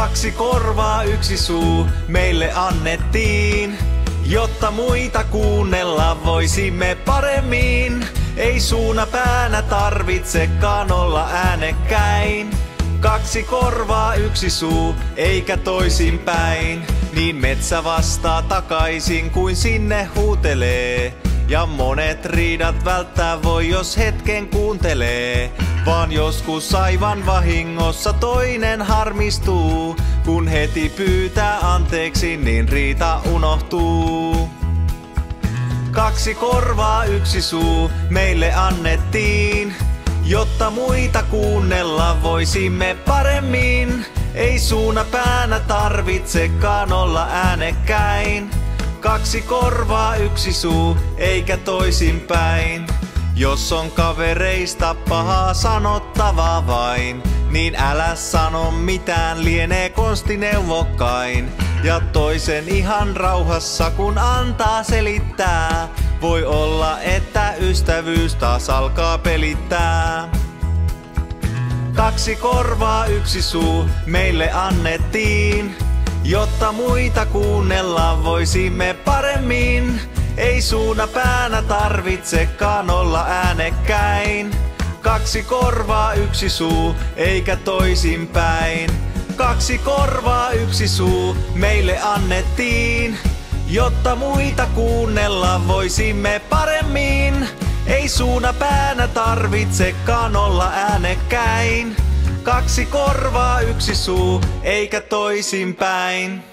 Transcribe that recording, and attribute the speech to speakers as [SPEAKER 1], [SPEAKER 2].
[SPEAKER 1] Kaksi korvaa, yksi suu meille annettiin. Jotta muita kuunnella voisimme paremmin. Ei suuna päänä tarvitsekaan olla äänekkäin. Kaksi korvaa, yksi suu, eikä toisinpäin. Niin metsä vastaa takaisin kuin sinne huutelee. Ja monet riidat välttää voi, jos hetken kuuntelee. Vaan joskus aivan vahingossa toinen harmistuu. Kun heti pyytää anteeksi, niin riita unohtuu. Kaksi korvaa, yksi suu meille annettiin. Jotta muita kuunnella voisimme paremmin. Ei suuna päänä tarvitsekaan olla äänekkäin. Kaksi korvaa, yksi suu, eikä toisinpäin. Jos on kavereista pahaa sanottavaa vain, niin älä sano mitään, lienee konstineuvokkain. Ja toisen ihan rauhassa kun antaa selittää, voi olla että ystävyys taas alkaa pelittää. Kaksi korvaa, yksi suu meille annettiin. Jotta muita kuunnella voisimme paremmin. Ei suuna päänä tarvitsekaan olla äänekkäin. Kaksi korvaa, yksi suu, eikä toisinpäin. Kaksi korvaa, yksi suu meille annettiin. Jotta muita kuunnella voisimme paremmin. Ei suuna päänä tarvitsekaan olla äänekkäin. Kaksi korvaa, yksi suu, eikä toisinpäin.